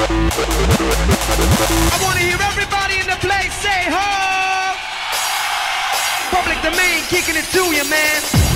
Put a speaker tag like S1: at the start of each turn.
S1: I want to hear everybody in the place say ho! Public domain kicking it to you, man.